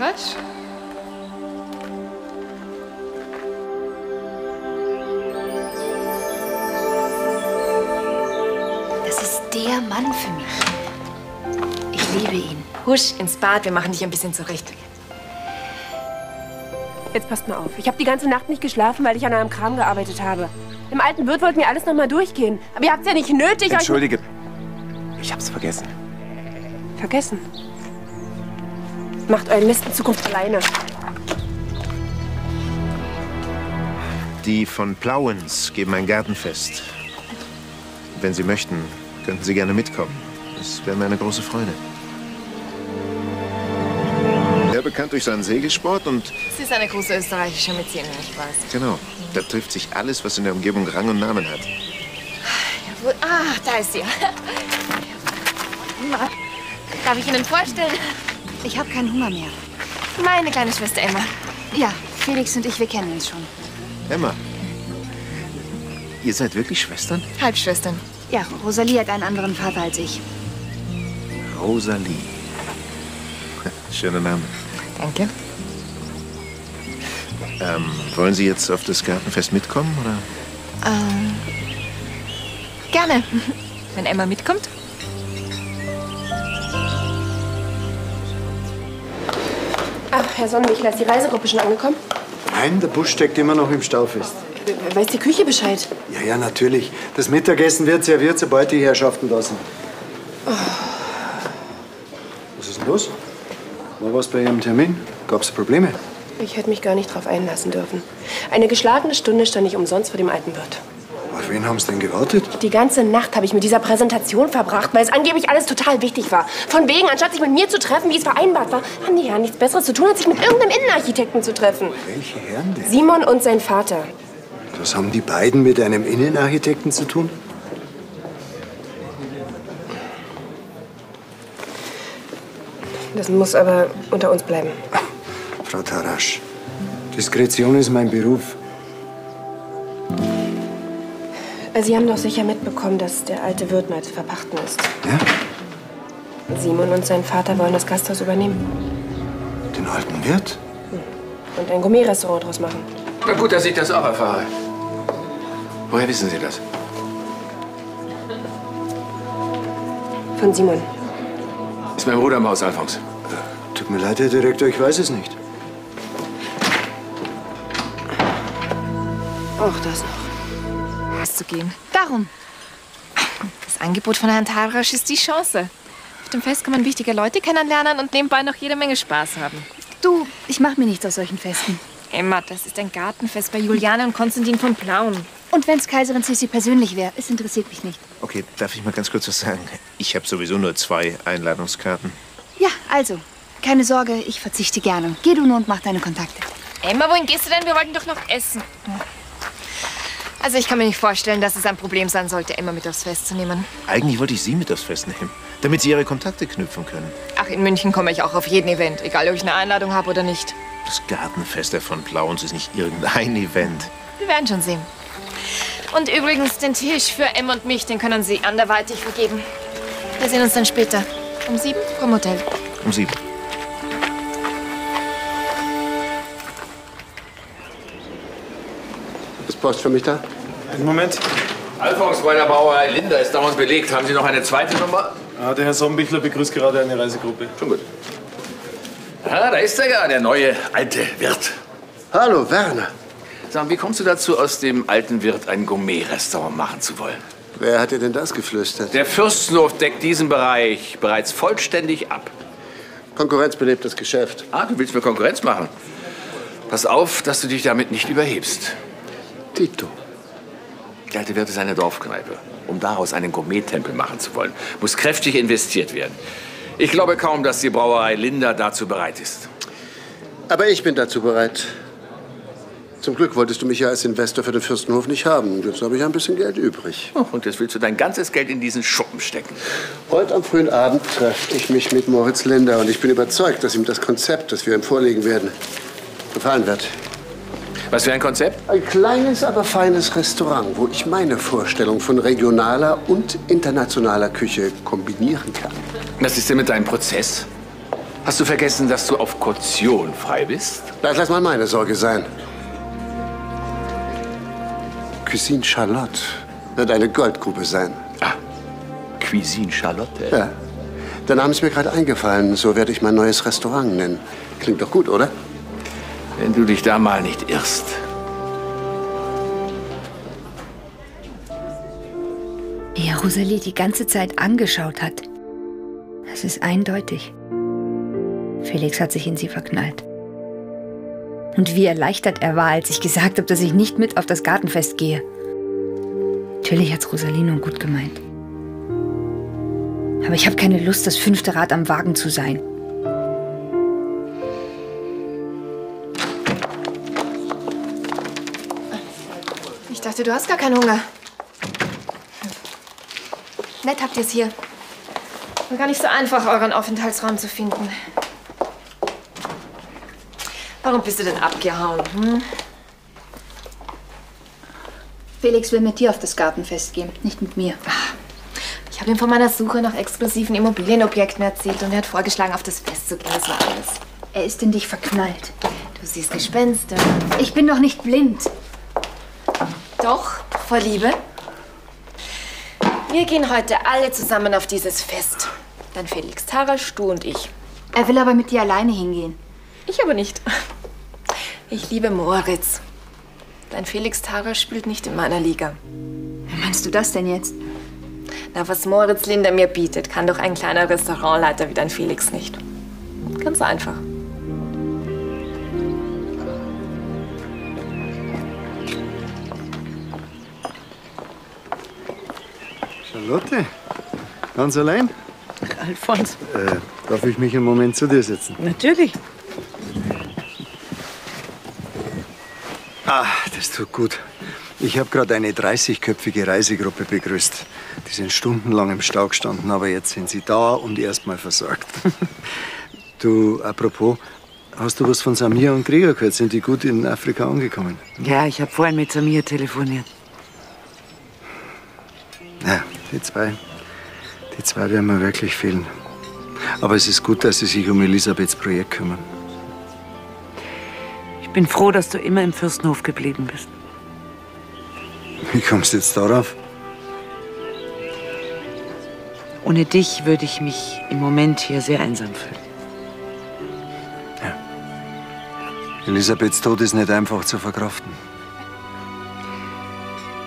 Tarasch? Das ist der Mann für mich. Ich liebe ihn. Husch, ins Bad, wir machen dich ein bisschen zurecht. Jetzt passt mal auf. Ich habe die ganze Nacht nicht geschlafen, weil ich an einem Kram gearbeitet habe. Im alten Wirt wollten wir alles noch mal durchgehen. Aber ihr habt es ja nicht nötig. Entschuldige. Ich hab's vergessen. Vergessen. Macht euren Mist in Zukunft alleine. Die von Plauens geben ein Gartenfest. Wenn Sie möchten, könnten Sie gerne mitkommen. Das wäre mir eine große Freude. Er bekannt durch seinen Segelsport und Sie ist eine große österreichische Mäzen, ich weiß. genau, da trifft sich alles, was in der Umgebung Rang und Namen hat. Wo, ah, da ist sie. Darf ich Ihnen vorstellen? Ich habe keinen Hunger mehr. Meine kleine Schwester Emma. Ja, Felix und ich, wir kennen uns schon. Emma, ihr seid wirklich Schwestern? Halbschwestern. Ja, Rosalie hat einen anderen Vater als ich. Rosalie. Schöner Name. Danke. Ähm, wollen Sie jetzt auf das Gartenfest mitkommen, oder? Ähm, gerne. Wenn Emma mitkommt. Herr Sonnenwichler, ist die Reisegruppe schon angekommen? Nein, der Bus steckt immer noch im Stau fest. Weiß die Küche Bescheid? Ja, ja, natürlich. Das Mittagessen wird serviert, sobald die Herrschaften da sind. Was ist denn los? War was bei Ihrem Termin? Gab's Probleme? Ich hätte mich gar nicht drauf einlassen dürfen. Eine geschlagene Stunde stand ich umsonst vor dem alten Wirt. Auf wen haben Sie denn gewartet? Die ganze Nacht habe ich mit dieser Präsentation verbracht, weil es angeblich alles total wichtig war. Von wegen, anstatt sich mit mir zu treffen, wie es vereinbart war, haben die Herren nichts Besseres zu tun, als sich mit irgendeinem Innenarchitekten zu treffen. Welche Herren denn? Simon und sein Vater. Was haben die beiden mit einem Innenarchitekten zu tun? Das muss aber unter uns bleiben. Frau Tarasch, Diskretion ist mein Beruf. Sie haben doch sicher mitbekommen, dass der alte Wirt mal zu verpachten ist. Ja? Simon und sein Vater wollen das Gasthaus übernehmen Den alten Wirt? und ein Gourmet-Restaurant draus machen. Na gut, dass ich das auch erfahre. Woher wissen Sie das? Von Simon. Ist mein Bruder im Haus, Alphons. Tut mir leid, Herr Direktor, ich weiß es nicht. Auch das noch. Auszugehen. Warum? Das Angebot von Herrn Tarasch ist die Chance. Auf dem Fest kann man wichtige Leute kennenlernen und nebenbei noch jede Menge Spaß haben. Du, ich mache mir nichts aus solchen Festen. Emma, das ist ein Gartenfest bei Juliane und Konstantin von Plauen. Und wenn's Kaiserin Sissi persönlich wäre, es interessiert mich nicht. Okay, darf ich mal ganz kurz was sagen? Ich habe sowieso nur zwei Einladungskarten. Ja, also, keine Sorge, ich verzichte gerne. Geh du nur und mach deine Kontakte. Emma, wohin gehst du denn? Wir wollten doch noch essen. Also ich kann mir nicht vorstellen, dass es ein Problem sein sollte, Emma mit aufs Fest zu nehmen. Eigentlich wollte ich Sie mit aufs Fest nehmen, damit Sie Ihre Kontakte knüpfen können. Ach, in München komme ich auch auf jeden Event, egal ob ich eine Einladung habe oder nicht. Das Gartenfest der von Plauens ist nicht irgendein Event. Wir werden schon sehen. Und übrigens, den Tisch für Emma und mich, den können Sie anderweitig vergeben. Wir sehen uns dann später. Um sieben vom Hotel. Um sieben. Post für mich da? Einen Moment. Alphons, bei der Brauerei Linda ist dauernd belegt. Haben Sie noch eine zweite Nummer? Ah, der Herr Sonnenbichler begrüßt gerade eine Reisegruppe. Schon gut. Ah, da ist er ja, der neue alte Wirt. Hallo, Werner. Sag, wie kommst du dazu, aus dem alten Wirt ein Gourmet-Restaurant machen zu wollen? Wer hat dir denn das geflüstert? Der Fürstenhof deckt diesen Bereich bereits vollständig ab. Konkurrenz belebt das Geschäft. Ah, du willst mir Konkurrenz machen? Pass auf, dass du dich damit nicht überhebst. Tito. Der alte Wirt ist eine Dorfkneipe. Um daraus einen Gourmet-Tempel machen zu wollen, muss kräftig investiert werden. Ich glaube kaum, dass die Brauerei Linda dazu bereit ist. Aber ich bin dazu bereit. Zum Glück wolltest du mich ja als Investor für den Fürstenhof nicht haben. Jetzt habe ich ein bisschen Geld übrig. Oh, Und jetzt willst du dein ganzes Geld in diesen Schuppen stecken. Heute am frühen Abend treffe ich mich mit Moritz Linder und ich bin überzeugt, dass ihm das Konzept, das wir ihm vorlegen werden, gefallen wird. Was für ein Konzept? Ein kleines, aber feines Restaurant, wo ich meine Vorstellung von regionaler und internationaler Küche kombinieren kann. Was ist denn mit deinem Prozess? Hast du vergessen, dass du auf Kaution frei bist? Lass, lass mal meine Sorge sein. Cuisine Charlotte wird eine Goldgrube sein. Ah, Cuisine Charlotte. Ja. Der Name ist mir gerade eingefallen. So werde ich mein neues Restaurant nennen. Klingt doch gut, oder? Wenn du dich da mal nicht irrst. Wie er Rosalie die ganze Zeit angeschaut hat. Das ist eindeutig. Felix hat sich in sie verknallt. Und wie erleichtert er war, als ich gesagt habe, dass ich nicht mit auf das Gartenfest gehe. Natürlich hat's Rosalie nun gut gemeint. Aber ich habe keine Lust, das fünfte Rad am Wagen zu sein. Dachte, du hast gar keinen Hunger. Nett habt ihr es hier. War gar nicht so einfach, euren Aufenthaltsraum zu finden. Warum bist du denn abgehauen? Hm? Felix will mit dir auf das Gartenfest gehen, nicht mit mir. Ich habe ihm von meiner Suche nach exklusiven Immobilienobjekten erzählt und er hat vorgeschlagen, auf das Fest zu gehen. Das war alles. Er ist in dich verknallt. Du siehst Gespenster. Ich bin doch nicht blind. Doch, vor Liebe. Wir gehen heute alle zusammen auf dieses Fest. Dann Felix Tarasch, du und ich. Er will aber mit dir alleine hingehen. Ich aber nicht. Ich liebe Moritz. Dein Felix Tarasch spielt nicht in meiner Liga. Wie meinst du das denn jetzt? Na, was Moritz Linder mir bietet, kann doch ein kleiner Restaurantleiter wie dein Felix nicht. Ganz einfach. Charlotte? Ganz allein? Alfons, Äh, darf ich mich einen Moment zu dir setzen? natürlich. Ah, das tut gut. Ich habe gerade eine 30-köpfige Reisegruppe begrüßt. Die sind stundenlang im Stau gestanden, aber jetzt sind sie da und erstmal versorgt. du, apropos, hast du was von Samir und Gregor gehört? Sind die gut in Afrika angekommen? Ja, ich habe vorhin mit Samir telefoniert. Ja, die zwei. Die zwei werden mir wirklich fehlen. Aber es ist gut, dass sie sich um Elisabeths Projekt kümmern. Ich bin froh, dass du immer im Fürstenhof geblieben bist. Wie kommst du jetzt darauf? Ohne dich würde ich mich im Moment hier sehr einsam fühlen. Elisabeths Tod ist nicht einfach zu verkraften.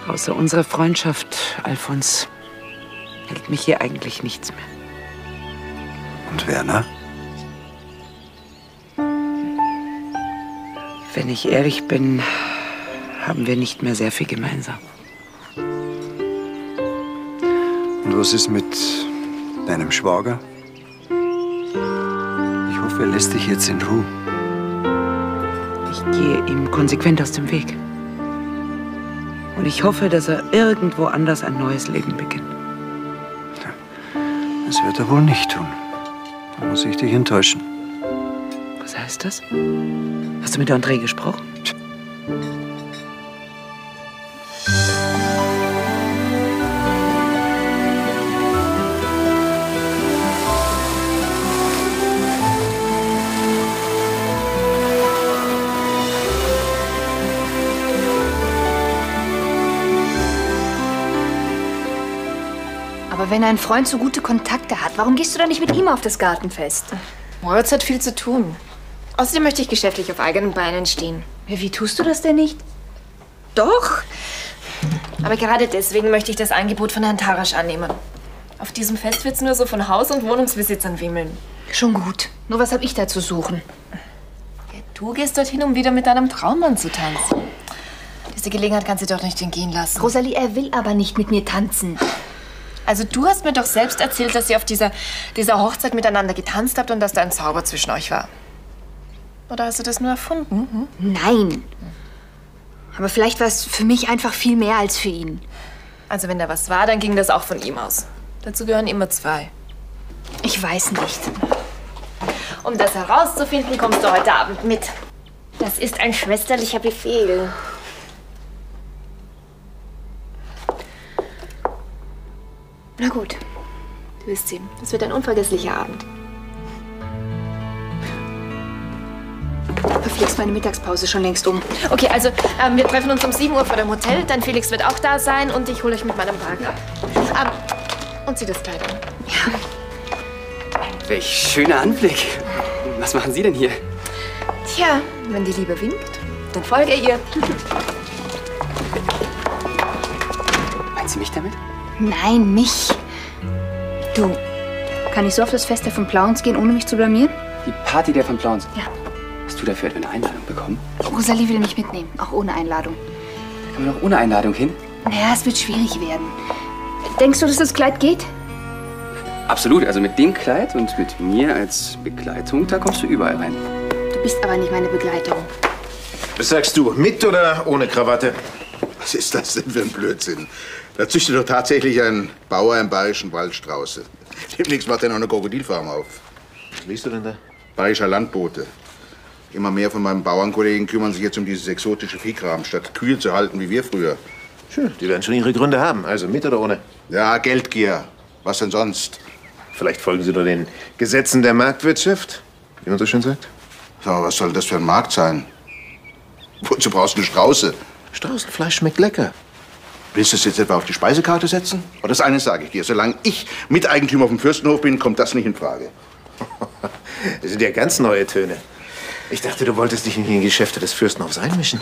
Außer unserer Freundschaft, Alfons, hält mich hier eigentlich nichts mehr. Und Werner? Wenn ich ehrlich bin, haben wir nicht mehr sehr viel gemeinsam. Und was ist mit deinem Schwager? Ich hoffe, er lässt dich jetzt in Ruhe. Ich gehe ihm konsequent aus dem Weg. Und ich hoffe, dass er irgendwo anders ein neues Leben beginnt. Das wird er wohl nicht tun. Da muss ich dich enttäuschen. Was heißt das? Hast du mit André gesprochen? Aber wenn ein Freund so gute Kontakte hat, warum gehst du dann nicht mit ihm auf das Gartenfest? Moritz hat viel zu tun. Außerdem möchte ich geschäftlich auf eigenen Beinen stehen. Ja, Wie tust du das denn nicht? Doch. Aber gerade deswegen möchte ich das Angebot von Herrn Tarasch annehmen. Auf diesem Fest wird es nur so von Haus- und Wohnungsbesitzern wimmeln. Schon gut. Nur was habe ich da zu suchen? Du gehst dorthin, um wieder mit deinem Traummann zu tanzen. Diese Gelegenheit kannst du doch nicht entgehen lassen. Rosalie, er will aber nicht mit mir tanzen. Also du hast mir doch selbst erzählt, dass ihr auf dieser, dieser Hochzeit miteinander getanzt habt und dass da ein Zauber zwischen euch war. Oder hast du das nur erfunden? Hm? Nein. Aber vielleicht war es für mich einfach viel mehr als für ihn. Also wenn da was war, dann ging das auch von ihm aus. Dazu gehören immer zwei. Ich weiß nicht. Um das herauszufinden, kommst du heute Abend mit. Das ist ein schwesterlicher Befehl. Na gut. Du wirst sehen, das wird ein unvergesslicher Abend. Jetzt meine Mittagspause schon längst um. Okay, also ähm, wir treffen uns um 7 Uhr vor dem Hotel. Dann Felix wird auch da sein und ich hole euch mit meinem Wagen ab. Ähm, und zieh das Kleid an. Welch schöner Anblick. Was machen Sie denn hier? Tja, wenn die Liebe winkt, dann folge ihr. Meinen Sie mich damit? Nein, mich. Du, kann ich so auf das Fest der von Plauens gehen, ohne mich zu blamieren? Die Party der von Plauens? Ja. Hast du dafür etwa eine Einladung bekommen? Rosalie will mich mitnehmen, auch ohne Einladung. Da kann man doch ohne Einladung hin? Naja, es wird schwierig werden. Denkst du, dass das Kleid geht? Absolut, also mit dem Kleid und mit mir als Begleitung, da kommst du überall rein. Du bist aber nicht meine Begleitung. Was sagst du, mit oder ohne Krawatte? Was ist das denn für ein Blödsinn? Da züchtet doch tatsächlich ein Bauer im bayerischen Wald Strauße. Demnächst macht er noch eine Krokodilfarm auf. Was liest du denn da? Bayerischer Landbote. Immer mehr von meinen Bauernkollegen kümmern sich jetzt um dieses exotische Viehkram, statt Kühe zu halten wie wir früher. Schön, die werden schon ihre Gründe haben. Also mit oder ohne? Ja, Geldgier. Was denn sonst? Vielleicht folgen Sie doch den Gesetzen der Marktwirtschaft, wie man so schön sagt. So, was soll das für ein Markt sein? Wozu brauchst du eine Strauße? Straußenfleisch schmeckt lecker. Willst du es jetzt etwa auf die Speisekarte setzen? Aber das eine sage ich dir. Solange ich Miteigentümer vom Fürstenhof bin, kommt das nicht in Frage. Das sind ja ganz neue Töne. Ich dachte, du wolltest dich in die Geschäfte des Fürstenhofs einmischen.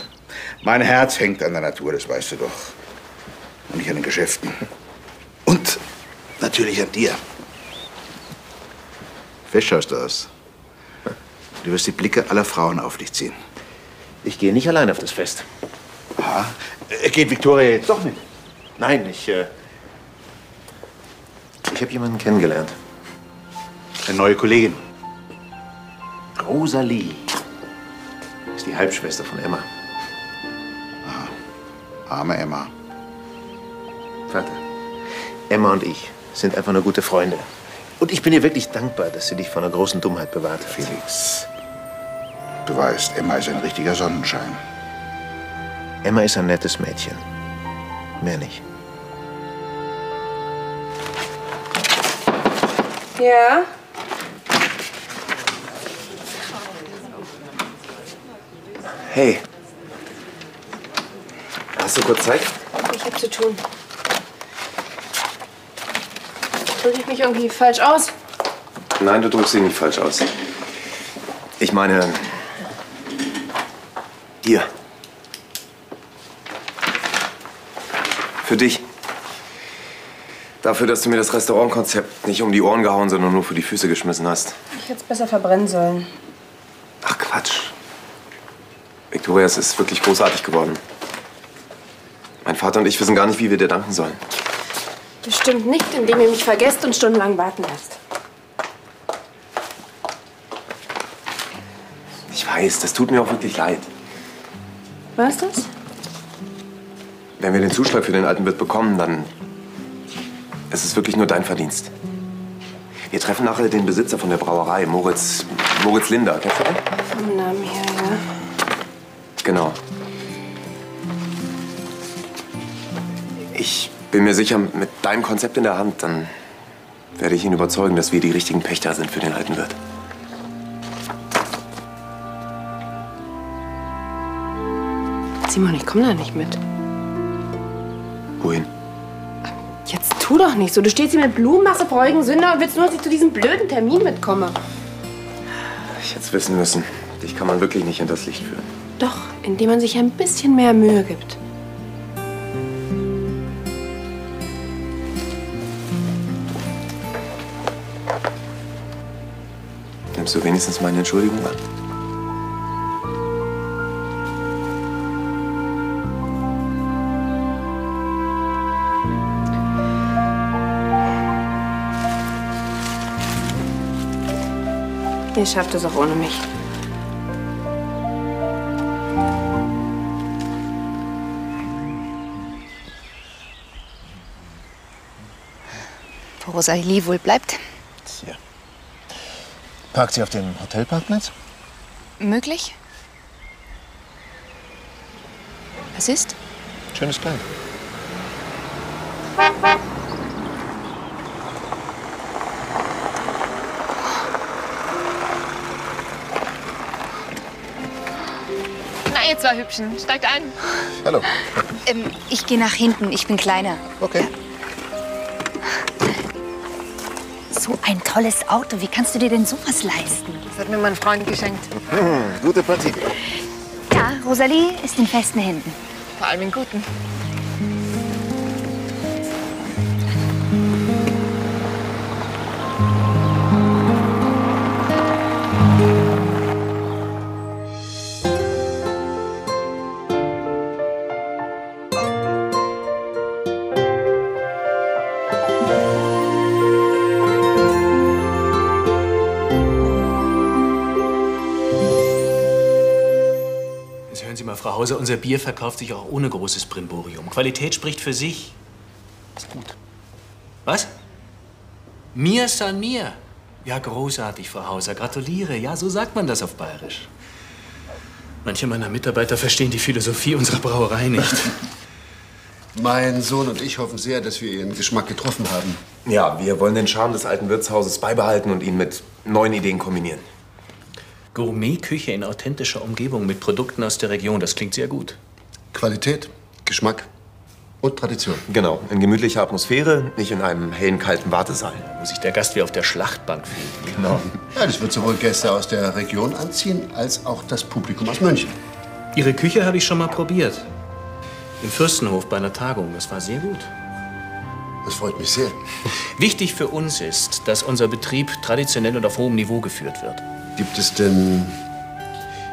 Mein Herz hängt an der Natur, das weißt du doch. Und nicht an den Geschäften. Und natürlich an dir. Fest schaust du aus. Du wirst die Blicke aller Frauen auf dich ziehen. Ich gehe nicht allein auf das Fest. Aha. Äh, Geht Viktoria jetzt doch mit? Nein, ich, äh, ich habe jemanden kennengelernt. Eine neue Kollegin. Rosalie. Ist die Halbschwester von Emma. Arme Emma. Vater, Emma und ich sind einfach nur gute Freunde. Und ich bin ihr wirklich dankbar, dass sie dich vor einer großen Dummheit bewahrt hat. Felix, du weißt, Emma ist ein richtiger Sonnenschein. Emma ist ein nettes Mädchen. Mehr nicht. Ja? Hey. Hast du kurz Zeit? Ich hab zu tun. Drücke ich mich irgendwie falsch aus? Nein, du drückst dich nicht falsch aus. Ich meine. Hier. Für dich. Dafür, dass du mir das Restaurantkonzept nicht um die Ohren gehauen, sondern nur für die Füße geschmissen hast. Ich hätte es besser verbrennen sollen. Ach Quatsch. Victoria, es ist wirklich großartig geworden. Mein Vater und ich wissen gar nicht, wie wir dir danken sollen. Bestimmt nicht, indem ihr mich vergesst und stundenlang warten lasst. Ich weiß, das tut mir auch wirklich leid. War's das? Wenn wir den Zuschlag für den alten Wirt bekommen, dann ist es wirklich nur dein Verdienst. Wir treffen nachher den Besitzer von der Brauerei, Moritz, Moritz Linder. Kennst du den? Vom Namen her, ja. Genau. Ich bin mir sicher, mit deinem Konzept in der Hand, dann werde ich ihn überzeugen, dass wir die richtigen Pächter sind für den alten Wirt. Simon, ich komme da nicht mit. Wohin? Jetzt tu doch nicht so. Du stehst hier mit Blumen, machst auf Eugen Sünder und willst nur, dass ich zu diesem blöden Termin mitkomme. Ich hätte es wissen müssen. Dich kann man wirklich nicht hinters Licht führen. Doch, indem man sich ein bisschen mehr Mühe gibt. Nimmst du wenigstens meine Entschuldigung an? Ihr schafft es auch ohne mich. Wo Rosalie wohl bleibt? Tja. Parkt sie auf dem Hotelparkplatz? Möglich? Was ist? Schönes Kleid. Zwei Hübschen. Steigt ein. Hallo. Ähm, ich gehe nach hinten. Ich bin kleiner. Okay. So ein tolles Auto. Wie kannst du dir denn sowas leisten? Das hat mir mein Freund geschenkt. Hm, gute Partie. Ja, Rosalie ist in festen Händen. Vor allem in guten. Hauser, unser Bier verkauft sich auch ohne großes Brimborium. Qualität spricht für sich. Ist gut. Was? Mir san mir. Ja, großartig, Frau Hauser. Gratuliere. Ja, so sagt man das auf Bayerisch. Manche meiner Mitarbeiter verstehen die Philosophie unserer Brauerei nicht. Mein Sohn und ich hoffen sehr, dass wir Ihren Geschmack getroffen haben. Ja, wir wollen den Charme des alten Wirtshauses beibehalten und ihn mit neuen Ideen kombinieren. Gourmetküche in authentischer Umgebung mit Produkten aus der Region, das klingt sehr gut. Qualität, Geschmack und Tradition. Genau, in gemütlicher Atmosphäre, nicht in einem hellen, kalten Wartesaal. Wo sich der Gast wie auf der Schlachtbank fühlt. Genau. Ja, das wird sowohl Gäste aus der Region anziehen, als auch das Publikum aus München. Ihre Küche habe ich schon mal probiert. Im Fürstenhof bei einer Tagung. Das war sehr gut. Das freut mich sehr. Wichtig für uns ist, dass unser Betrieb traditionell und auf hohem Niveau geführt wird. Gibt es denn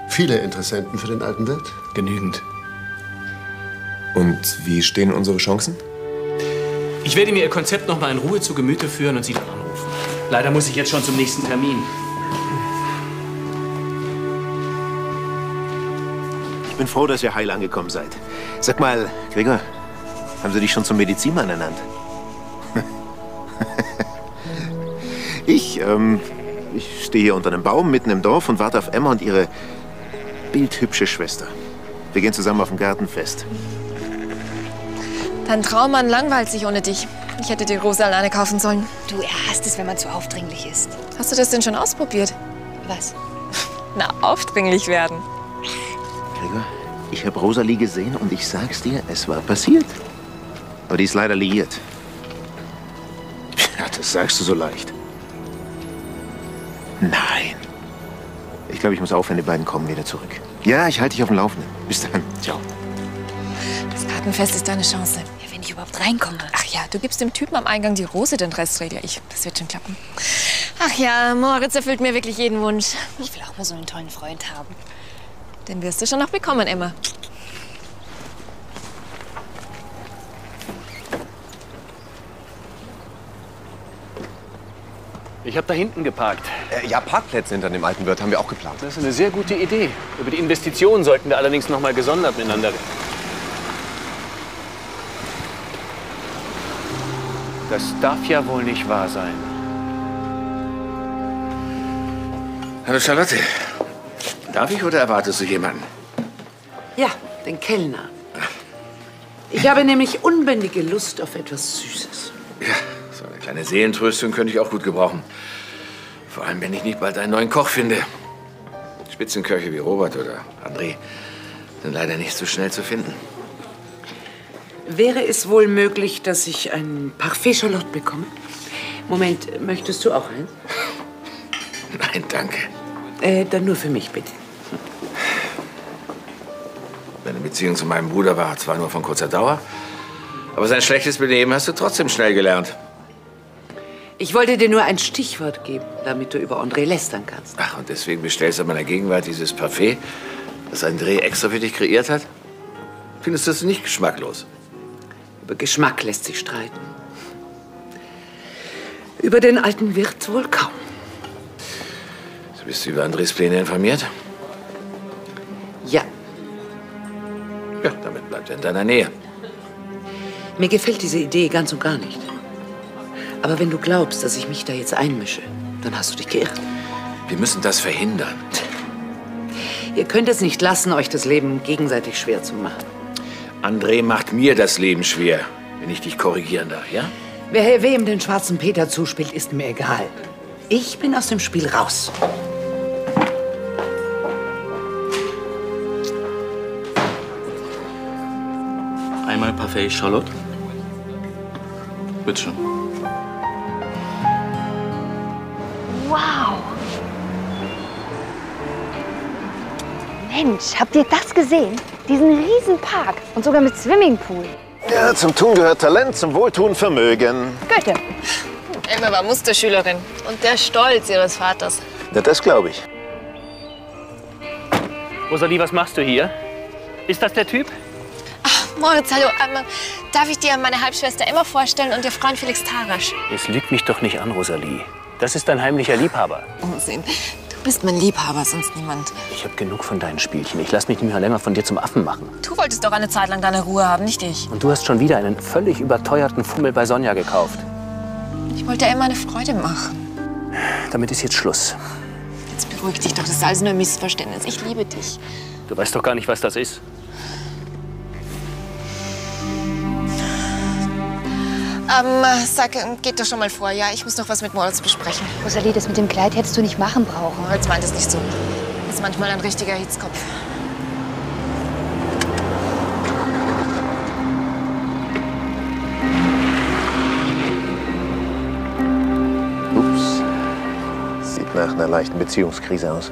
viele Interessenten für den alten Wirt? Genügend. Und wie stehen unsere Chancen? Ich werde mir Ihr Konzept noch mal in Ruhe zu Gemüte führen und Sie dann anrufen. Leider muss ich jetzt schon zum nächsten Termin. Ich bin froh, dass ihr heil angekommen seid. Sag mal, Gregor, haben sie dich schon zum Medizinmann ernannt? ich, ähm, ich stehe hier unter einem Baum mitten im Dorf und warte auf Emma und ihre bildhübsche Schwester. Wir gehen zusammen auf ein Gartenfest. Dein Traummann langweilt sich ohne dich. Ich hätte dir Rose alleine kaufen sollen. Du, er hasst es, wenn man zu aufdringlich ist. Hast du das denn schon ausprobiert? Was? Na, aufdringlich werden. Gregor, ich habe Rosalie gesehen und ich sag's dir, es war passiert. Aber die ist leider liiert. Ja, das sagst du so leicht. Nein. Ich glaube, ich muss aufhören, die beiden kommen wieder zurück. Ja, ich halte dich auf dem Laufenden. Bis dann. Ciao. Das Gartenfest ist deine Chance. Ja, wenn ich überhaupt reinkomme. Ach ja, du gibst dem Typen am Eingang die Rose, den Rest ja ich. Das wird schon klappen. Ach ja, Moritz erfüllt mir wirklich jeden Wunsch. Ich will auch mal so einen tollen Freund haben. Den wirst du schon noch bekommen, Emma. Ich habe da hinten geparkt. Äh, ja, Parkplätze hinter dem alten Wirt haben wir auch geplant. Das ist eine sehr gute Idee. Über die Investitionen sollten wir allerdings noch mal gesondert miteinander reden. Das darf ja wohl nicht wahr sein. Hallo Charlotte. Darf ich oder erwartest du jemanden? Ja, den Kellner. Ich habe nämlich unbändige Lust auf etwas Süßes. Ja, so eine kleine Seelentröstung könnte ich auch gut gebrauchen. Vor allem, wenn ich nicht bald einen neuen Koch finde. Spitzenköche wie Robert oder André sind leider nicht so schnell zu finden. Wäre es wohl möglich, dass ich ein Parfait Charlotte bekomme? Moment, möchtest du auch eins? Nein, danke. Äh, dann nur für mich, bitte. Deine Beziehung zu meinem Bruder war zwar nur von kurzer Dauer, aber sein schlechtes Benehmen hast du trotzdem schnell gelernt. Ich wollte dir nur ein Stichwort geben, damit du über André lästern kannst. Ach, und deswegen bestellst du in meiner Gegenwart dieses Parfait, das André extra für dich kreiert hat? Findest du das nicht geschmacklos? Über Geschmack lässt sich streiten. Über den alten Wirt wohl kaum. Du bist über Andres Pläne informiert? Ja, Ja, damit bleibt er in deiner Nähe. mir gefällt diese Idee ganz und gar nicht. Aber wenn du glaubst, dass ich mich da jetzt einmische, dann hast du dich geirrt. Wir müssen das verhindern. Ihr könnt es nicht lassen, euch das Leben gegenseitig schwer zu machen. André macht mir das Leben schwer, wenn ich dich korrigieren darf, ja? Wer wem den schwarzen Peter zuspielt, ist mir egal. Ich bin aus dem Spiel raus. Kaffee, Charlotte? Bitte schön. Wow. Mensch, habt ihr das gesehen? Diesen riesen Park und sogar mit Swimmingpool. Ja, zum Tun gehört Talent, zum Wohltun Vermögen. Goethe. Emma war Musterschülerin und der Stolz ihres Vaters. Ja, das glaube ich. Rosalie, was machst du hier? Ist das der Typ? Moritz, hallo. Ähm, darf ich dir meine Halbschwester Emma vorstellen und ihr Freund Felix Tarasch? Es lügt mich doch nicht an, Rosalie. Das ist dein heimlicher Liebhaber. Unsinn. Du bist mein Liebhaber, sonst niemand. Ich habe genug von deinen Spielchen. Ich lass mich nicht mehr länger von dir zum Affen machen. Du wolltest doch eine Zeit lang deine Ruhe haben, nicht ich. Und du hast schon wieder einen völlig überteuerten Fummel bei Sonja gekauft. Ich wollte Emma eine Freude machen. Damit ist jetzt Schluss. Jetzt beruhig dich doch, das ist alles nur ein Missverständnis. Ich liebe dich. Du weißt doch gar nicht, was das ist. Ähm, sag, geht doch schon mal vor, ja? Ich muss noch was mit Moritz besprechen. Rosalie, das mit dem Kleid hättest du nicht machen brauchen. Moritz meint es nicht so. Ist manchmal ein richtiger Hitzkopf. Ups. Sieht nach einer leichten Beziehungskrise aus.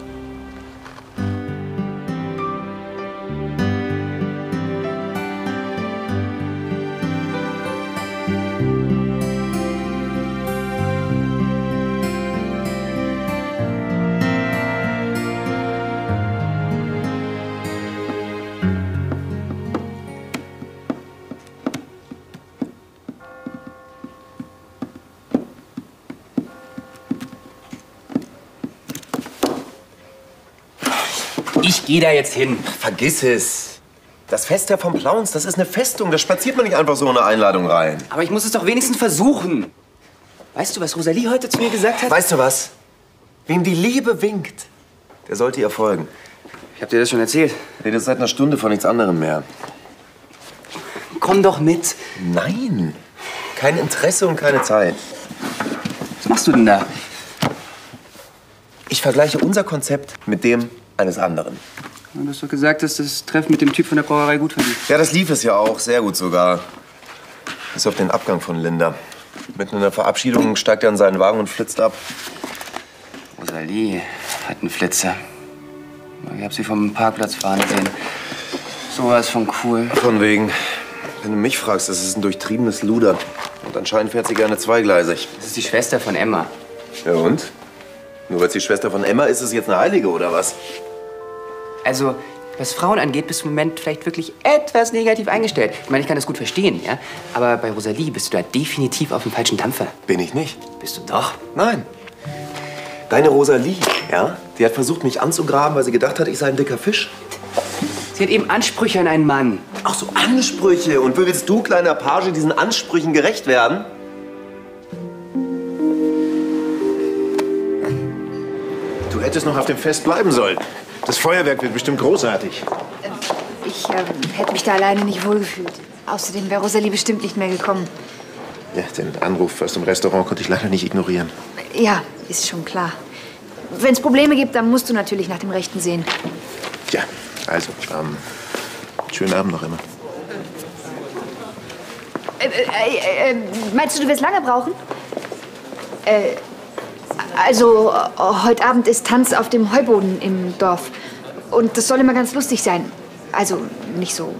Gehe da jetzt hin. Vergiss es. Das Fest der Plauns, das ist eine Festung. Da spaziert man nicht einfach so ohne Einladung rein. Aber ich muss es doch wenigstens versuchen. Weißt du, was Rosalie heute zu mir gesagt hat? Weißt du was? Wem die Liebe winkt, der sollte ihr folgen. Ich hab dir das schon erzählt. Redet seit einer Stunde von nichts anderem mehr. Komm doch mit. Nein. Kein Interesse und keine Zeit. Was machst du denn da? Ich vergleiche unser Konzept mit dem eines anderen. Du hast doch gesagt, dass das Treffen mit dem Typ von der Brauerei gut verlief. Ja, das lief es ja auch. Sehr gut sogar. Bis auf den Abgang von Linda. Mitten in der Verabschiedung steigt er in seinen Wagen und flitzt ab. Rosalie hat einen Flitzer. Ich hab sie vom Parkplatz fahren sehen. Sowas von cool. Von wegen. Wenn du mich fragst, das ist ein durchtriebenes Luder. Und anscheinend fährt sie gerne zweigleisig. Das ist die Schwester von Emma. Ja und? Nur weil es die Schwester von Emma ist, ist es jetzt eine Heilige oder was? Also, was Frauen angeht, bist du im Moment vielleicht wirklich etwas negativ eingestellt. Ich meine, ich kann das gut verstehen, ja? Aber bei Rosalie bist du da definitiv auf dem falschen Dampfer. Bin ich nicht. Bist du doch? Nein. Deine Rosalie, ja? Die hat versucht, mich anzugraben, weil sie gedacht hat, ich sei ein dicker Fisch. Sie hat eben Ansprüche an einen Mann. Ach so, Ansprüche. Und willst du, kleiner Page, diesen Ansprüchen gerecht werden? Hättest noch auf dem Fest bleiben sollen. Das Feuerwerk wird bestimmt großartig. Ich ähm, hätte mich da alleine nicht wohlgefühlt. Außerdem wäre Rosalie bestimmt nicht mehr gekommen. Ja, den Anruf aus dem Restaurant konnte ich leider nicht ignorieren. Ja, ist schon klar. Wenn es Probleme gibt, dann musst du natürlich nach dem Rechten sehen. Tja, also, ähm, schönen Abend noch immer. Äh, äh, äh, meinst du, du wirst lange brauchen? Äh, also, äh, heute Abend ist Tanz auf dem Heuboden im Dorf. Und das soll immer ganz lustig sein. Also, nicht so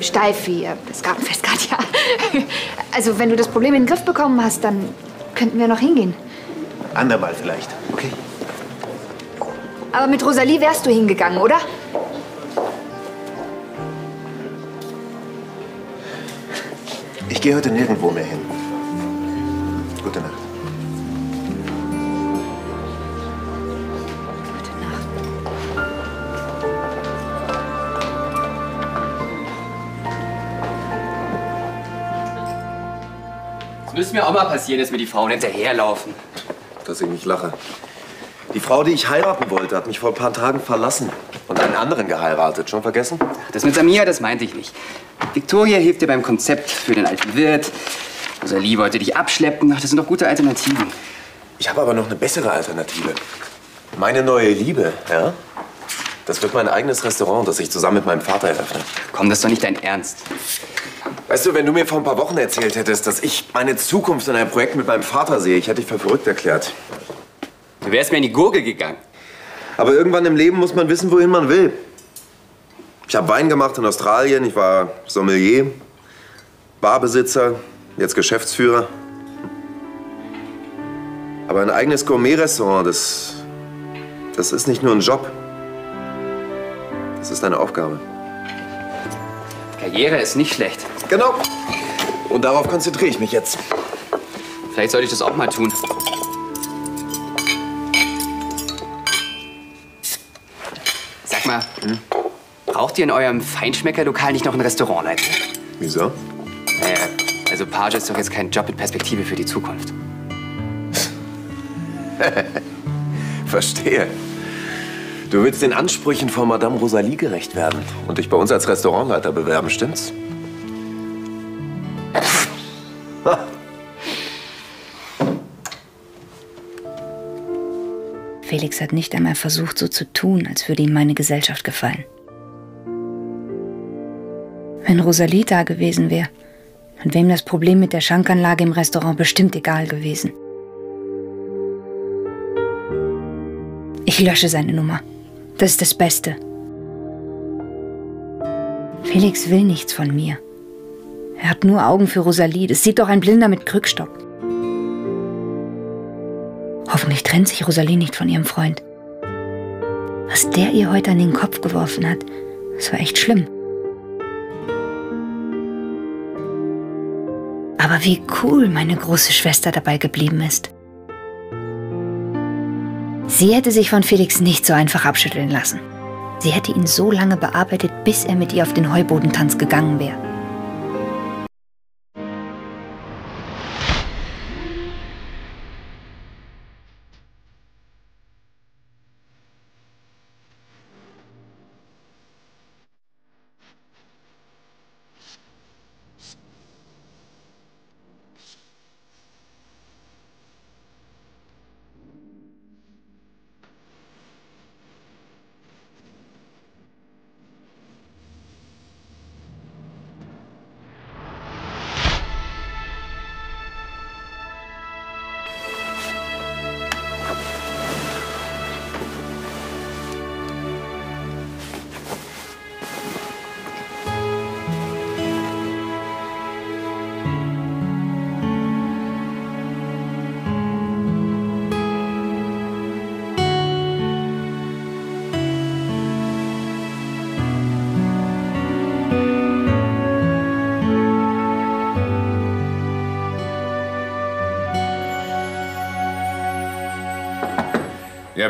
steif wie äh, das Gartenfest gerade, ja. Also, wenn du das Problem in den Griff bekommen hast, dann könnten wir noch hingehen. Andermal vielleicht. Okay. Aber mit Rosalie wärst du hingegangen, oder? Ich gehe heute nirgendwo mehr hin. Gute Nacht. Das müsste mir auch mal passieren, dass mir die Frauen hinterherlaufen. Dass ich nicht lache. Die Frau, die ich heiraten wollte, hat mich vor ein paar Tagen verlassen. Und einen anderen geheiratet. Schon vergessen? Das mit Samia, das meinte ich nicht. Victoria hilft dir beim Konzept für den alten Wirt. Rosalie wollte dich abschleppen. Das sind doch gute Alternativen. Ich habe aber noch eine bessere Alternative. Meine neue Liebe, ja? Das wird mein eigenes Restaurant, das ich zusammen mit meinem Vater eröffne. Komm, das ist doch nicht dein Ernst. Weißt du, wenn du mir vor ein paar Wochen erzählt hättest, dass ich meine Zukunft in einem Projekt mit meinem Vater sehe, ich hätte dich für verrückt erklärt. Du wärst mir in die Gurgel gegangen. Aber irgendwann im Leben muss man wissen, wohin man will. Ich habe Wein gemacht in Australien, ich war Sommelier, Barbesitzer, jetzt Geschäftsführer. Aber ein eigenes Gourmet-Restaurant, das, das ist nicht nur ein Job. Das ist eine Aufgabe. Karriere ist nicht schlecht. Genau. Und darauf konzentriere ich mich jetzt. Vielleicht sollte ich das auch mal tun. Sag mal, braucht ihr in eurem Feinschmeckerlokal nicht noch ein Restaurantleiter? Wieso? Naja, also Page ist doch jetzt kein Job mit Perspektive für die Zukunft. Verstehe. Du willst den Ansprüchen von Madame Rosalie gerecht werden und dich bei uns als Restaurantleiter bewerben, stimmt's? Felix hat nicht einmal versucht, so zu tun, als würde ihm meine Gesellschaft gefallen. Wenn Rosalie da gewesen wäre, dann wäre ihm das Problem mit der Schankanlage im Restaurant bestimmt egal gewesen. Ich lösche seine Nummer. Das ist das Beste. Felix will nichts von mir. Er hat nur Augen für Rosalie. Das sieht doch ein Blinder mit Krückstock. Hoffentlich trennt sich Rosalie nicht von ihrem Freund. Was der ihr heute an den Kopf geworfen hat, das war echt schlimm. Aber wie cool meine große Schwester dabei geblieben ist. Sie hätte sich von Felix nicht so einfach abschütteln lassen. Sie hätte ihn so lange bearbeitet, bis er mit ihr auf den Heubodentanz gegangen wäre.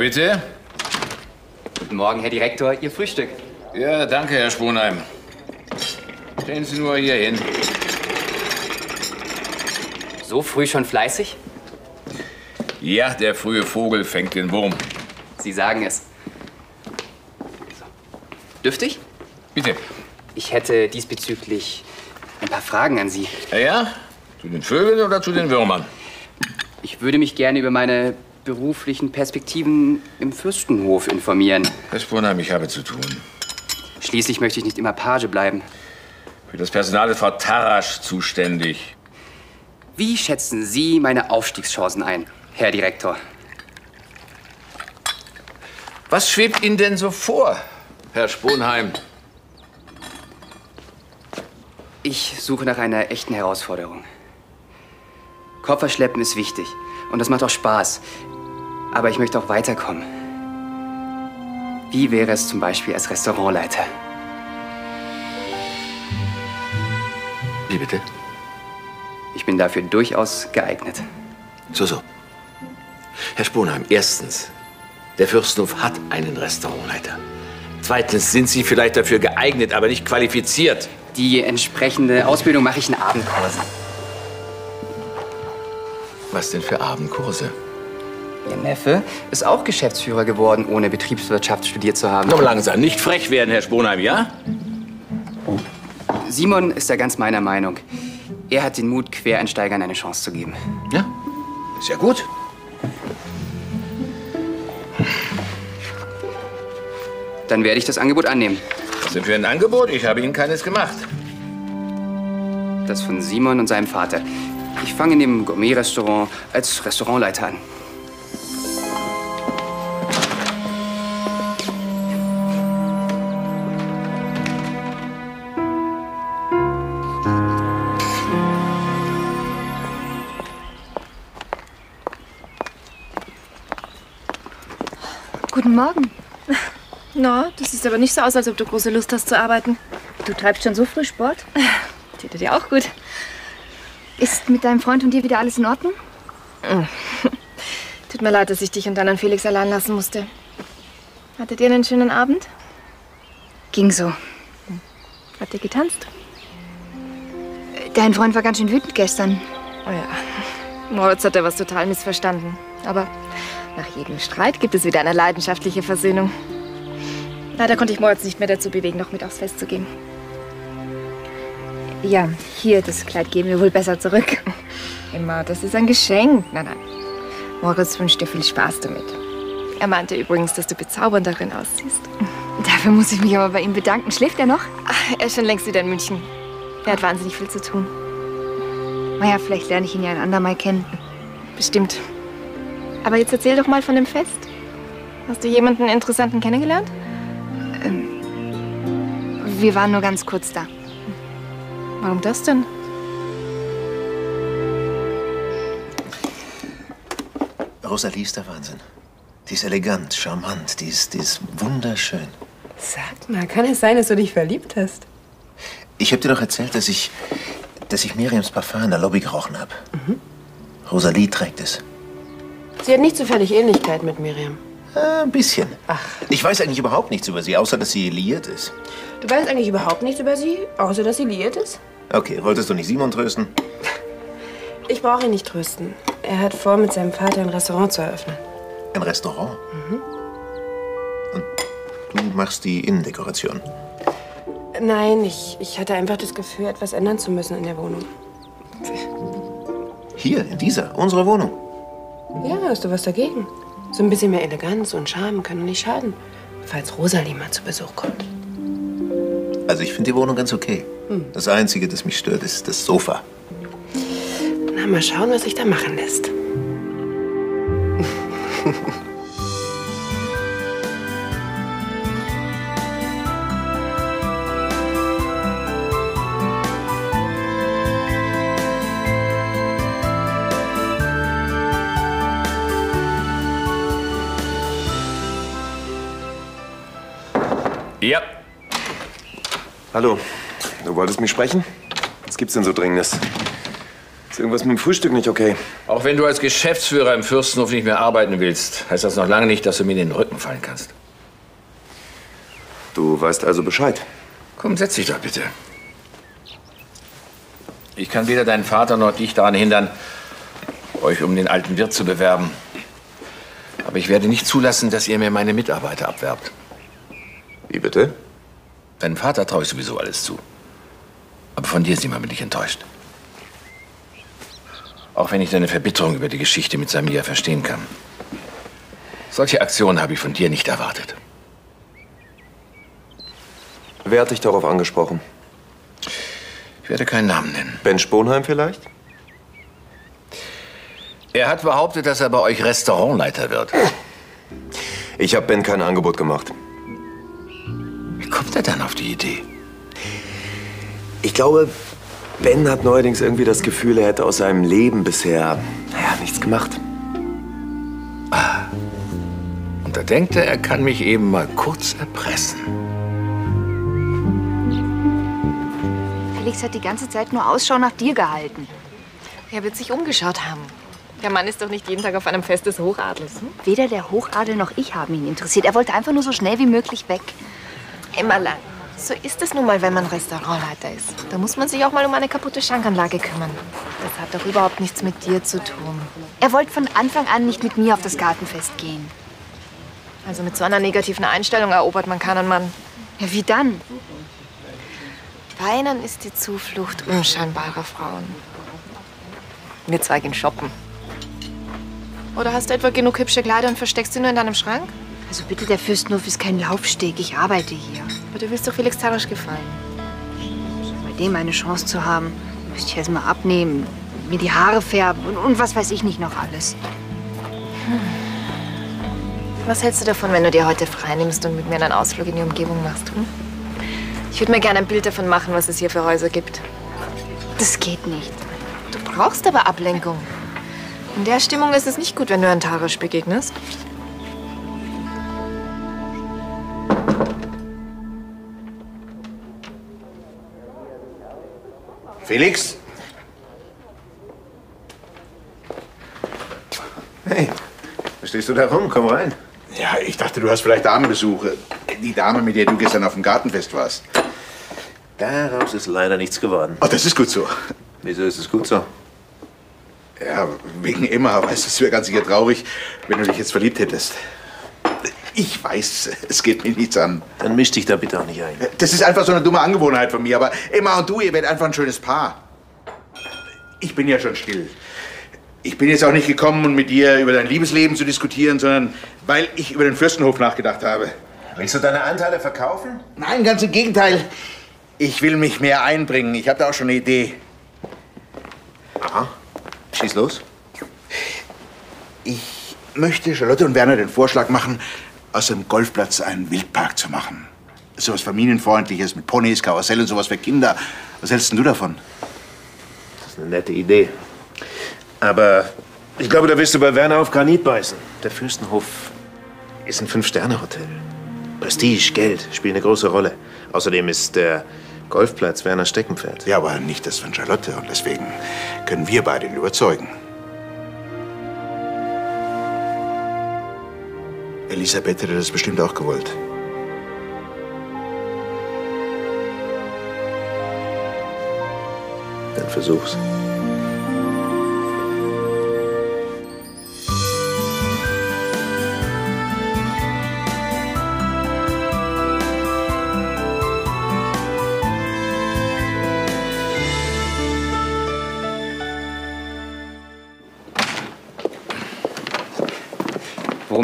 Bitte? Guten Morgen, Herr Direktor. Ihr Frühstück. Ja, danke, Herr Sponheim. Stellen Sie nur hier hin. So früh schon fleißig? Ja, der frühe Vogel fängt den Wurm. Sie sagen es. So. Dürfte ich? Bitte. Ich hätte diesbezüglich ein paar Fragen an Sie. Ja, ja? Zu den Vögeln oder zu den Würmern? Ich würde mich gerne über meine beruflichen Perspektiven im Fürstenhof informieren. Herr Sponheim, ich habe zu tun. Schließlich möchte ich nicht immer Page bleiben. Für das Personal ist Frau Tarasch zuständig. Wie schätzen Sie meine Aufstiegschancen ein, Herr Direktor? Was schwebt Ihnen denn so vor, Herr Sponheim? Ich suche nach einer echten Herausforderung. Kofferschleppen ist wichtig und das macht auch Spaß. Aber ich möchte auch weiterkommen. Wie wäre es zum Beispiel als Restaurantleiter? Wie bitte? Ich bin dafür durchaus geeignet. So, so. Herr Sponheim, erstens, der Fürstenhof hat einen Restaurantleiter. Zweitens sind Sie vielleicht dafür geeignet, aber nicht qualifiziert. Die entsprechende Ausbildung mache ich in Abendkursen. Was denn für Abendkurse? Ihr Neffe ist auch Geschäftsführer geworden, ohne Betriebswirtschaft studiert zu haben. Komm langsam, nicht frech werden, Herr Sponheim, ja? Simon ist da ganz meiner Meinung. Er hat den Mut, Quereinsteigern eine Chance zu geben. Ja, ist ja gut. Dann werde ich das Angebot annehmen. Was denn für ein Angebot? Ich habe Ihnen keines gemacht. das von Simon und seinem Vater. Ich fange in dem Gourmet-Restaurant als Restaurantleiter an. Guten Morgen. Na, das sieht aber nicht so aus, als ob du große Lust hast zu arbeiten. Du treibst schon so früh Sport? Täte dir auch gut. Ist mit deinem Freund und dir wieder alles in Ordnung? Tut mir leid, dass ich dich und dann an Felix allein lassen musste. Hattet ihr einen schönen Abend? Ging so. Habt ihr getanzt? Dein Freund war ganz schön wütend gestern. Oh ja. Moritz hat da was total missverstanden. Aber nach jedem Streit gibt es wieder eine leidenschaftliche Versöhnung. Leider konnte ich Moritz nicht mehr dazu bewegen, noch mit aufs Fest zu gehen. Ja, hier, das Kleid geben wir wohl besser zurück. Immer, das ist ein Geschenk. Nein, nein. Moritz wünscht dir viel Spaß damit. Er meinte übrigens, dass du bezaubernd darin aussiehst. Dafür muss ich mich aber bei ihm bedanken. Schläft er noch? Ach, er ist schon längst wieder in München. Er hat wahnsinnig viel zu tun. Naja, vielleicht lerne ich ihn ja ein andermal kennen. Bestimmt. Aber jetzt erzähl doch mal von dem Fest. Hast du jemanden Interessanten kennengelernt? Ähm, wir waren nur ganz kurz da. Warum das denn? Rosalie ist der Wahnsinn. Die ist elegant, charmant, die ist, die ist wunderschön. Sag mal, kann es sein, dass du dich verliebt hast? Ich habe dir doch erzählt, dass ich, dass ich Miriams Parfum in der Lobby gerochen habe. Rosalie trägt es. Sie hat nicht zufällig Ähnlichkeit mit Miriam. Äh, ein bisschen. Ich weiß eigentlich überhaupt nichts über sie, außer dass sie liiert ist. Du weißt eigentlich überhaupt nichts über sie, außer dass sie liiert ist? Okay, wolltest du nicht Simon trösten? Ich brauche ihn nicht trösten. Er hat vor, mit seinem Vater ein Restaurant zu eröffnen. Ein Restaurant? Und du machst die Innendekoration. Nein, ich, ich hatte einfach das Gefühl, etwas ändern zu müssen in der Wohnung. Hier, in dieser, unsere Wohnung. Ja, hast du was dagegen? So ein bisschen mehr Eleganz und Charme können nicht schaden, falls Rosalie mal zu Besuch kommt. Also ich finde die Wohnung ganz okay. Das Einzige, das mich stört, ist das Sofa. Na, mal schauen, was sich da machen lässt. Hallo. Du wolltest mich sprechen? Was gibt's denn so Dringendes? Ist irgendwas mit dem Frühstück nicht okay? Auch wenn du als Geschäftsführer im Fürstenhof nicht mehr arbeiten willst, heißt das noch lange nicht, dass du mir in den Rücken fallen kannst. Du weißt also Bescheid. Komm, setz dich doch bitte. Ich kann weder deinen Vater noch dich daran hindern, euch um den alten Wirt zu bewerben. Aber ich werde nicht zulassen, dass ihr mir meine Mitarbeiter abwerbt. Wie bitte? Deinem Vater traue ich sowieso alles zu. Aber von dir, Simon, bin ich enttäuscht. Auch wenn ich deine Verbitterung über die Geschichte mit Samia verstehen kann. Solche Aktionen habe ich von dir nicht erwartet. Wer hat dich darauf angesprochen? Ich werde keinen Namen nennen. Ben Sponheim vielleicht? Er hat behauptet, dass er bei euch Restaurantleiter wird. Ich habe Ben kein Angebot gemacht. Wie kommt er dann auf die Idee? Ich glaube, Ben hat neuerdings irgendwie das Gefühl, er hätte aus seinem Leben bisher, naja, nichts gemacht. Und da denkt er, er kann mich eben mal kurz erpressen. Felix hat die ganze Zeit nur Ausschau nach dir gehalten. Er wird sich umgeschaut haben. Der Mann ist doch nicht jeden Tag auf einem Fest des Hochadels. Hm? Weder der Hochadel noch ich haben ihn interessiert. Er wollte einfach nur so schnell wie möglich weg. Immer lang. So ist es nun mal, wenn man Restaurantleiter ist. Da muss man sich auch mal um eine kaputte Schankanlage kümmern. Das hat doch überhaupt nichts mit dir zu tun. Er wollte von Anfang an nicht mit mir auf das Gartenfest gehen. Also mit so einer negativen Einstellung erobert man keinen Mann. Ja, wie dann? Weinen ist die Zuflucht unscheinbarer Frauen. Wir zwei gehen shoppen. Oder hast du etwa genug hübsche Kleider und versteckst sie nur in deinem Schrank? Also bitte, der Fürstenhof ist kein Laufsteg. Ich arbeite hier. Aber du willst doch Felix Tarasch gefallen. Bei dem eine Chance zu haben, Müsste ich erst mal abnehmen, mir die Haare färben und, und was weiß ich nicht noch alles. Was hältst du davon, wenn du dir heute frei nimmst und mit mir einen Ausflug in die Umgebung machst? Hm? Ich würde mir gerne ein Bild davon machen, was es hier für Häuser gibt. Das geht nicht. Du brauchst aber Ablenkung. In der Stimmung ist es nicht gut, wenn du Antarisch begegnest. Felix? Hey, was stehst du da rum? Komm rein. Ja, ich dachte, du hast vielleicht Damenbesuche. Die Dame, mit der du gestern auf dem Gartenfest warst. Daraus ist leider nichts geworden. Oh, das ist gut so. Wieso ist es gut so? Ja, wegen Emma. Weißt du, es wäre ganz sicher traurig, wenn du dich jetzt verliebt hättest. Ich weiß, es geht mich nichts an. Dann misch dich da bitte auch nicht ein. Das ist einfach so eine dumme Angewohnheit von mir. Aber Emma und du, ihr werdet einfach ein schönes Paar. Ich bin ja schon still. Ich bin jetzt auch nicht gekommen, um mit dir über dein Liebesleben zu diskutieren, sondern weil ich über den Fürstenhof nachgedacht habe. Willst du deine Anteile verkaufen? Nein, ganz im Gegenteil. Ich will mich mehr einbringen. Ich habe da auch schon eine Idee. Aha. Schieß los. Ich möchte Charlotte und Werner den Vorschlag machen, aus dem Golfplatz einen Wildpark zu machen. So was Familienfreundliches mit Ponys, Karussell und sowas für Kinder. Was hältst denn du davon? Das ist eine nette Idee. Aber ich glaube, da wirst du bei Werner auf Granit beißen. Der Fürstenhof ist ein Fünf-Sterne-Hotel. Prestige, Geld spielen eine große Rolle. Außerdem ist der Golfplatz Werner Steckenpferd. Ja, aber nicht das von Charlotte. Und deswegen können wir beide ihn überzeugen. Elisabeth hätte das bestimmt auch gewollt. Dann versuch's.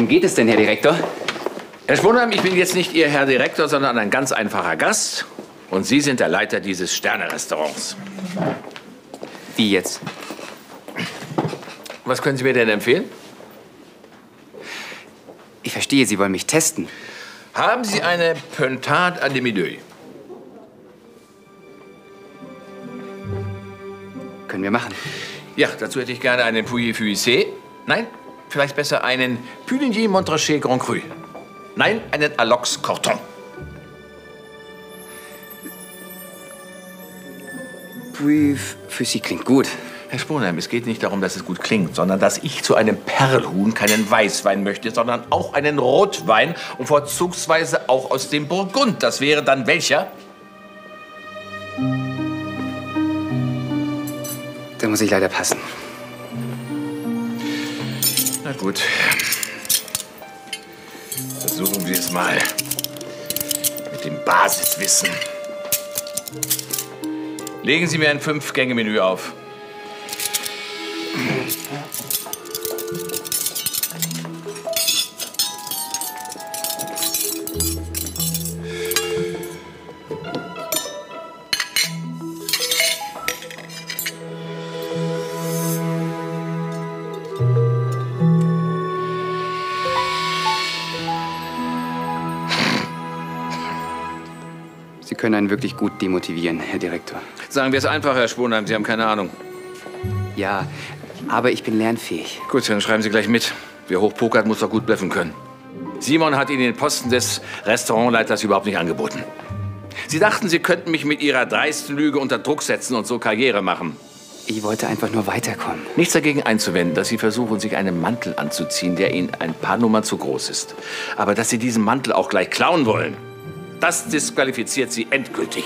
Geht es denn, Herr Direktor? Herr Sponheim, ich bin jetzt nicht Ihr Herr Direktor, sondern ein ganz einfacher Gast. Und Sie sind der Leiter dieses Sterne-Restaurants. Wie jetzt? Was können Sie mir denn empfehlen? Ich verstehe, Sie wollen mich testen. Haben Sie eine Pöntat à demi-deux? Können wir machen. Ja, dazu hätte ich gerne einen Pouilly Fuissé. Nein, vielleicht besser einen Puligny Montrachet Grand Cru. Nein, einen Alox Corton. Puis für Sie klingt gut. Herr Sponheim, es geht nicht darum, dass es gut klingt, sondern dass ich zu einem Perlhuhn keinen Weißwein möchte, sondern auch einen Rotwein und vorzugsweise auch aus dem Burgund. Das wäre dann welcher? Da muss ich leider passen. Na gut. Versuchen wir es mal mit dem Basiswissen. Legen Sie mir ein Fünf-Gänge-Menü auf. Können einen wirklich gut demotivieren, Herr Direktor. Sagen wir es einfach, Herr Sponheim, Sie haben keine Ahnung. Ja, aber ich bin lernfähig. Gut, dann schreiben Sie gleich mit. Wer hochpokert, muss doch gut bluffen können. Simon hat Ihnen den Posten des Restaurantleiters überhaupt nicht angeboten. Sie dachten, Sie könnten mich mit Ihrer dreisten Lüge unter Druck setzen und so Karriere machen. Ich wollte einfach nur weiterkommen. Nichts dagegen einzuwenden, dass Sie versuchen, sich einen Mantel anzuziehen, der Ihnen ein paar Nummern zu groß ist. Aber dass Sie diesen Mantel auch gleich klauen wollen, das disqualifiziert Sie endgültig.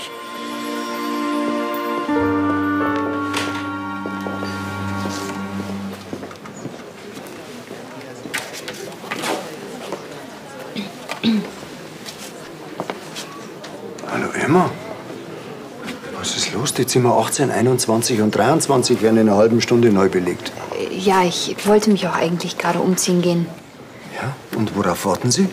Hallo Emma. Was ist los? Die Zimmer 18, 21 und 23 werden in einer halben Stunde neu belegt. Ja, ich wollte mich auch eigentlich gerade umziehen gehen. Ja? Und worauf warten Sie?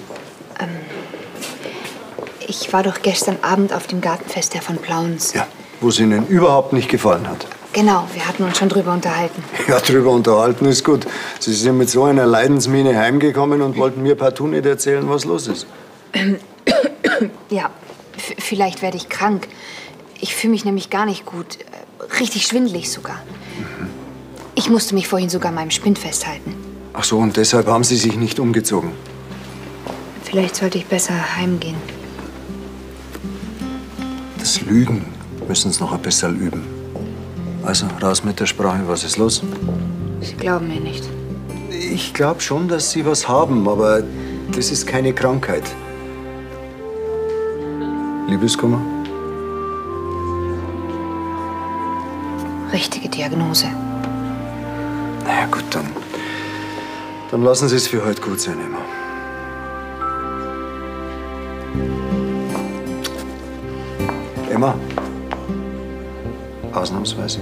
Ich war doch gestern Abend auf dem Gartenfest der von Plauens. Ja. Wo es Ihnen überhaupt nicht gefallen hat. Genau, wir hatten uns schon drüber unterhalten. Ja, drüber unterhalten ist gut. Sie sind mit so einer Leidensmiene heimgekommen und wollten mir partout nicht erzählen, was los ist. Ja, vielleicht werde ich krank. Ich fühle mich nämlich gar nicht gut. Richtig schwindelig sogar. Ich musste mich vorhin sogar an meinem Spind festhalten. Ach so, und deshalb haben Sie sich nicht umgezogen. Vielleicht sollte ich besser heimgehen. Das Lügen müssen Sie noch ein bisschen üben. Also, raus mit der Sprache. Was ist los? Sie glauben mir nicht. Ich glaube schon, dass Sie was haben, aber das ist keine Krankheit. Liebeskummer? Richtige Diagnose. Na ja, gut, dann. Dann lassen Sie es für heute gut sein, Emma. Emma? Ausnahmsweise.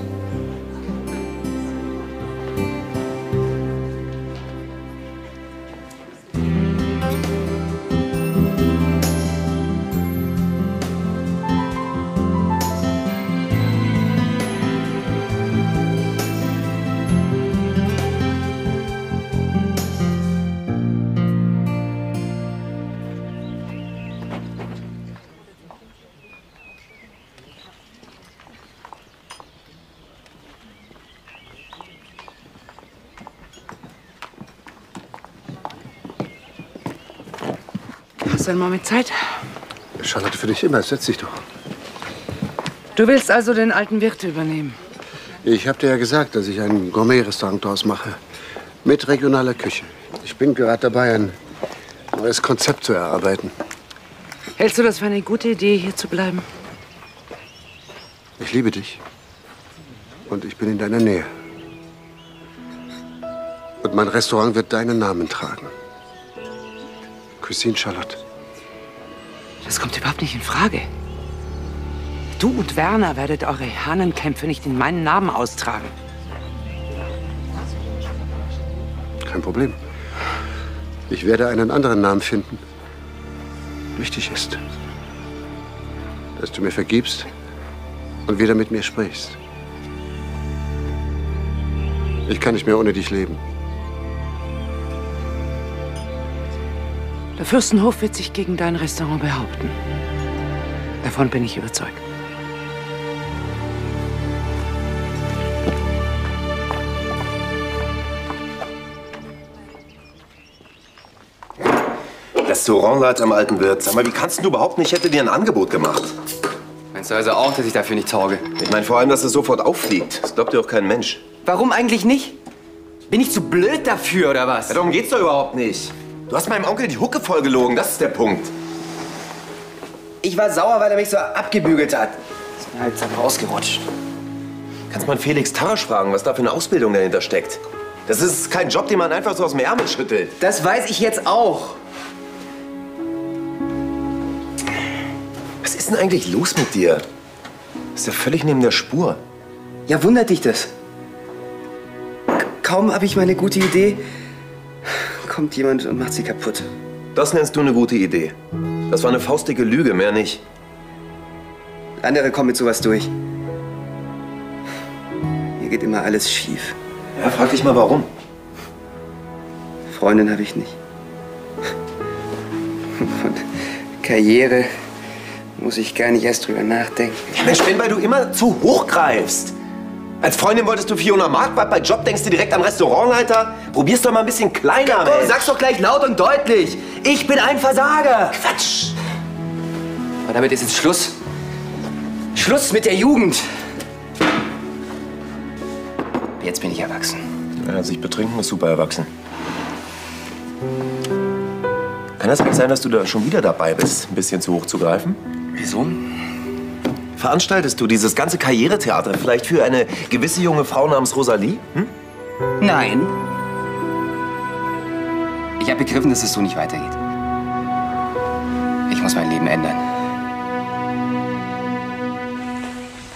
Du einen Moment Zeit? Charlotte, für dich immer. Setz dich doch. Du willst also den alten Wirt übernehmen. Ich habe dir ja gesagt, dass ich ein Gourmet-Restaurant draus mache. Mit regionaler Küche. Ich bin gerade dabei, ein neues Konzept zu erarbeiten. Hältst du das für eine gute Idee, hier zu bleiben? Ich liebe dich. Und ich bin in deiner Nähe. Und mein Restaurant wird deinen Namen tragen. Cuisine Charlotte. Das kommt überhaupt nicht in Frage. Du und Werner werdet eure Hahnenkämpfe nicht in meinen Namen austragen. Kein Problem. Ich werde einen anderen Namen finden. Wichtig ist, dass du mir vergibst und wieder mit mir sprichst. Ich kann nicht mehr ohne dich leben. Der Fürstenhof wird sich gegen dein Restaurant behaupten. Davon bin ich überzeugt. Restaurantleiter am alten Wirt. Sag mal, wie kannst du überhaupt nicht? Ich hätte dir ein Angebot gemacht. Meinst du also auch, dass ich dafür nicht tauge? Ich meine vor allem, dass es sofort auffliegt. Das glaubt dir auch kein Mensch. Warum eigentlich nicht? Bin ich zu blöd dafür, oder was? Ja, darum geht's doch überhaupt nicht. Du hast meinem Onkel die Hucke vollgelogen, das ist der Punkt. Ich war sauer, weil er mich so abgebügelt hat. Ist mir halt dann rausgerutscht. Kannst mal Felix Tarasch fragen, was da für eine Ausbildung dahinter steckt. Das ist kein Job, den man einfach so aus dem Ärmel schüttelt. Das weiß ich jetzt auch. Was ist denn eigentlich los mit dir? Ist ja völlig neben der Spur. Ja, wundert dich das? Kaum habe ich meine gute Idee, kommt jemand und macht sie kaputt. Das nennst du eine gute Idee. Das war eine faustdicke Lüge, mehr nicht. Andere kommen mit sowas durch. Hier geht immer alles schief. Ja, frag dich mal warum. Freundin habe ich nicht. Und Karriere muss ich gar nicht erst drüber nachdenken. Ja, Mensch, Ben, weil du immer zu hoch greifst. Als Freundin wolltest du 400 Mark, bei Job denkst du direkt an Restaurantleiter. Probier's doch mal ein bisschen kleiner, Komm, Mensch. sag's doch gleich laut und deutlich. Ich bin ein Versager. Quatsch. Aber damit ist jetzt Schluss. Schluss mit der Jugend. Jetzt bin ich erwachsen. Ja, sich betrinken ist super erwachsen. Kann das eigentlich sein, dass du da schon wieder dabei bist, ein bisschen zu hoch zu greifen? Wieso? Veranstaltest du dieses ganze Karrieretheater vielleicht für eine gewisse junge Frau namens Rosalie? Hm? Nein. Ich habe begriffen, dass es so nicht weitergeht. Ich muss mein Leben ändern.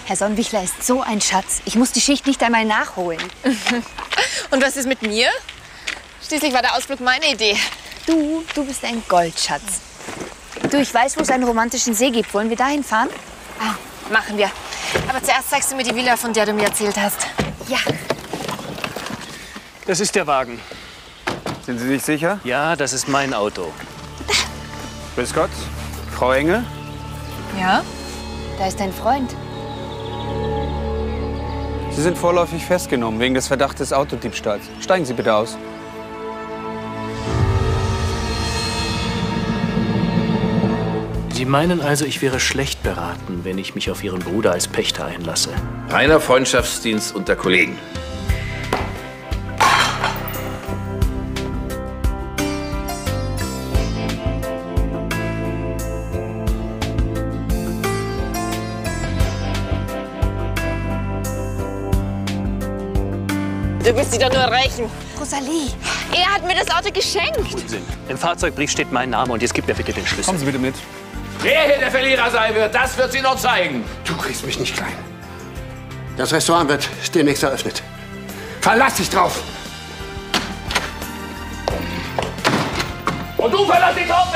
Herr Sonnenwichler ist so ein Schatz. Ich muss die Schicht nicht einmal nachholen. Und was ist mit mir? Schließlich war der Ausflug meine Idee. Du, du bist ein Goldschatz. Du, ich weiß, wo es einen romantischen See gibt. Wollen wir dahin fahren? Machen wir. Aber zuerst zeigst du mir die Villa, von der du mir erzählt hast. Ja. Das ist der Wagen. Sind Sie sich sicher? Ja, das ist mein Auto. Grüß Gott. Frau Engel? Ja? Da ist dein Freund. Sie sind vorläufig festgenommen wegen des Verdachtes Autodiebstahls. Steigen Sie bitte aus. Sie meinen also, ich wäre schlecht beraten, wenn ich mich auf Ihren Bruder als Pächter einlasse. Reiner Freundschaftsdienst unter Kollegen. Du willst sie doch nur rächen. Rosalie. Er hat mir das Auto geschenkt. Unsinn. Im Fahrzeugbrief steht mein Name und jetzt gib mir bitte den Schlüssel. Kommen Sie bitte mit. Wer hier der Verlierer sein wird, das wird sie noch zeigen. Du kriegst mich nicht klein. Das Restaurant wird demnächst eröffnet. Verlass dich drauf! Und du verlass dich drauf,